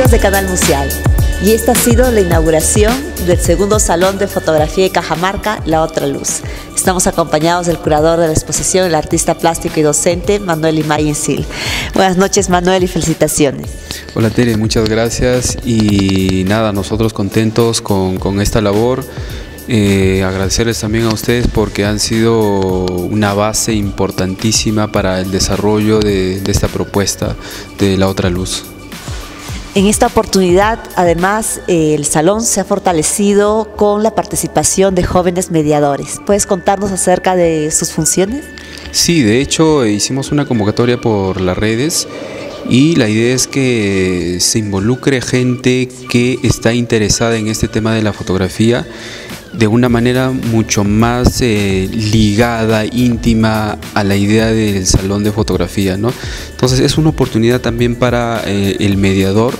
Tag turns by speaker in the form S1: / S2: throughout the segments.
S1: Canal Museal y esta ha sido la inauguración del segundo Salón de Fotografía de Cajamarca, La Otra Luz. Estamos acompañados del curador de la exposición, el artista plástico y docente Manuel Imayen Sil. Buenas noches Manuel y felicitaciones.
S2: Hola Tere, muchas gracias y nada, nosotros contentos con, con esta labor. Eh, agradecerles también a ustedes porque han sido una base importantísima para el desarrollo de, de esta propuesta de la otra luz.
S1: En esta oportunidad, además, el salón se ha fortalecido con la participación de jóvenes mediadores. ¿Puedes contarnos acerca de sus funciones?
S2: Sí, de hecho hicimos una convocatoria por las redes y la idea es que se involucre gente que está interesada en este tema de la fotografía de una manera mucho más eh, ligada, íntima a la idea del salón de fotografía. ¿no? Entonces es una oportunidad también para eh, el mediador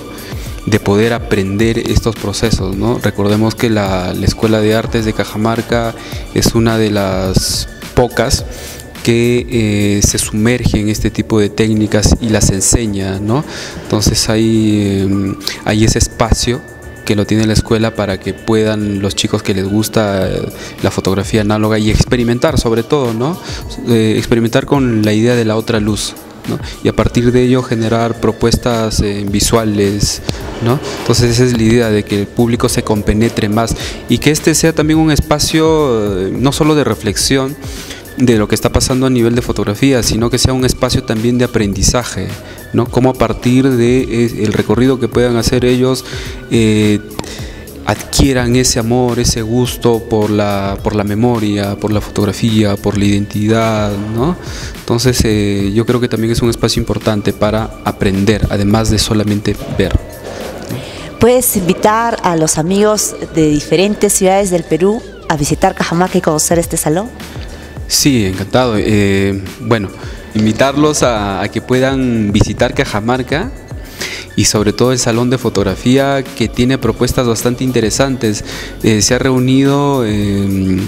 S2: de poder aprender estos procesos. ¿no? Recordemos que la, la Escuela de Artes de Cajamarca es una de las pocas que eh, se sumerge en este tipo de técnicas y las enseña, ¿no? Entonces hay, eh, hay ese espacio que lo tiene la escuela para que puedan los chicos que les gusta eh, la fotografía análoga y experimentar sobre todo, ¿no? Eh, experimentar con la idea de la otra luz. ¿no? y a partir de ello generar propuestas eh, visuales. ¿no? Entonces esa es la idea de que el público se compenetre más y que este sea también un espacio no solo de reflexión, de lo que está pasando a nivel de fotografía, sino que sea un espacio también de aprendizaje, ¿no? Cómo a partir del el recorrido que puedan hacer ellos eh, adquieran ese amor, ese gusto por la, por la memoria, por la fotografía, por la identidad, ¿no? Entonces eh, yo creo que también es un espacio importante para aprender, además de solamente ver.
S1: Puedes invitar a los amigos de diferentes ciudades del Perú a visitar Cajamarca y conocer este salón.
S2: Sí, encantado. Eh, bueno, invitarlos a, que puedan visitar Cajamarca y sobre todo el salón de fotografía que tiene propuestas bastante interesantes. Eh, se ha reunido eh,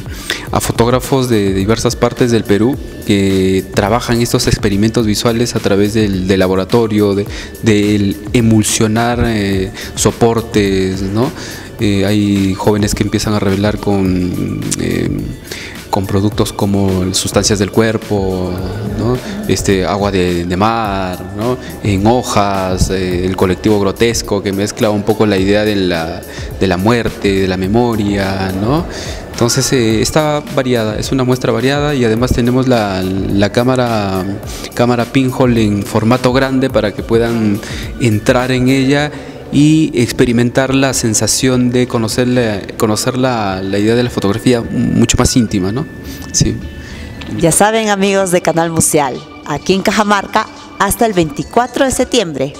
S2: a fotógrafos de diversas partes del Perú que trabajan estos experimentos visuales a través del, del laboratorio, del de emulsionar eh, soportes, ¿no? Hay jóvenes que empiezan a revelar con eh, con productos como sustancias del cuerpo, este, agua de, mar, en hojas, eh, el colectivo grotesco que mezcla un poco la idea de la, de la muerte, de la memoria. ¿no? Entonces eh, está variada, es una muestra variada y además tenemos la, la cámara, cámara pinhole en formato grande para que puedan entrar en ella y experimentar la sensación de conocer la, conocer la, la idea de la fotografía mucho más íntima, ¿no? Sí.
S1: Ya saben amigos de Canal Museal, aquí en Cajamarca hasta el 24 de septiembre.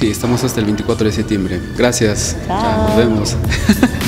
S2: Sí, estamos hasta el 24 de septiembre. Gracias.
S1: Chao.
S2: Nos vemos.